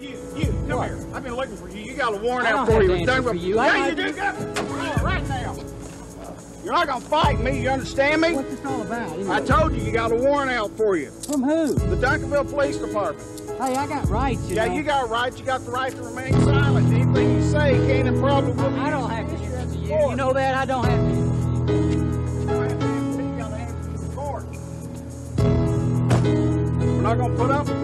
You, you, come what? here. I've been looking for you. You got a warrant out for you. Done for you. Yeah, you do got one right now. You're not gonna fight me, you understand me? What's this all about? You? I told you, you got a warrant out for you. From who? The Duncanville Police Department. Hey, I got rights, you Yeah, know? you got rights. You got the right to remain silent. Anything you say can't in problem with I, I don't have to answer to you. You know that? I don't have to answer to you. We're not gonna put up with